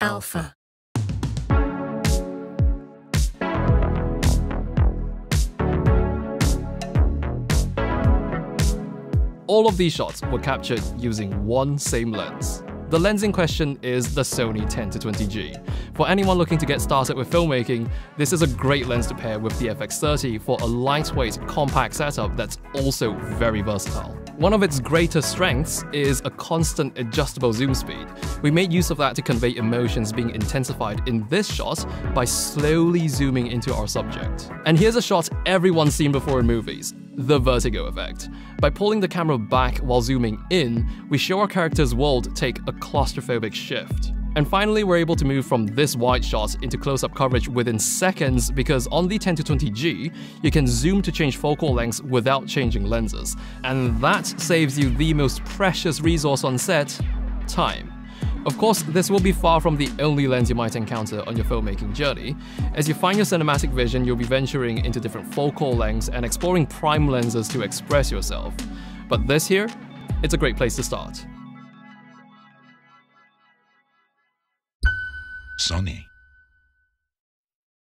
Alpha. All of these shots were captured using one same lens. The lens in question is the Sony 10-20G. For anyone looking to get started with filmmaking, this is a great lens to pair with the FX30 for a lightweight, compact setup that's also very versatile. One of its greatest strengths is a constant adjustable zoom speed. We made use of that to convey emotions being intensified in this shot by slowly zooming into our subject. And here's a shot everyone's seen before in movies, the vertigo effect. By pulling the camera back while zooming in, we show our character's world take a claustrophobic shift. And finally, we're able to move from this wide shot into close-up coverage within seconds because on the 10-20G, you can zoom to change focal lengths without changing lenses. And that saves you the most precious resource on set, time. Of course, this will be far from the only lens you might encounter on your filmmaking journey. As you find your cinematic vision, you'll be venturing into different focal lengths and exploring prime lenses to express yourself. But this here, it's a great place to start. Sony.